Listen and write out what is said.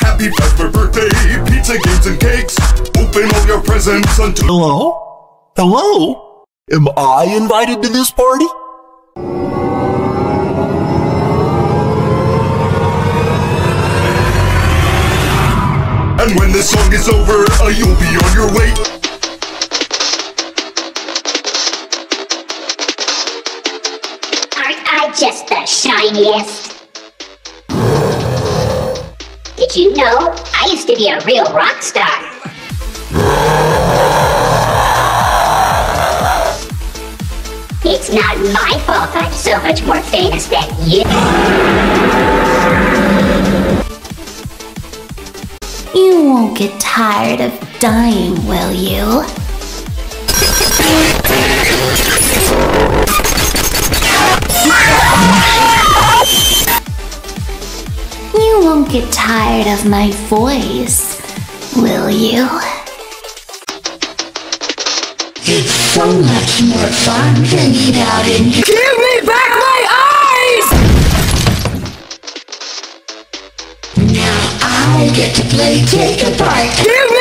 Happy Fazbear birthday, pizza, games, and cakes. Open all your presents until. Hello? Hello? Am I invited to this party? And when this song is over, uh, you'll be on your way. Aren't I just the shiniest? Did you know I used to be a real rock star? It's not my fault I'm so much more famous than you. You won't get tired of dying, will you? Won't get tired of my voice, will you? It's so much more fun to eat out in here. Give me back my eyes! Now I get to play take apart. Give me back